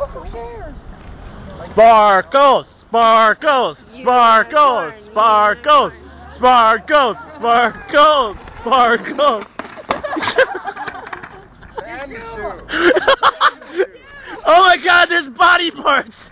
Oh, who cares? Sparkles, sparkles, sparkles, sparkles, sparkles, sparkles, sparkles. Oh my god, there's body parts!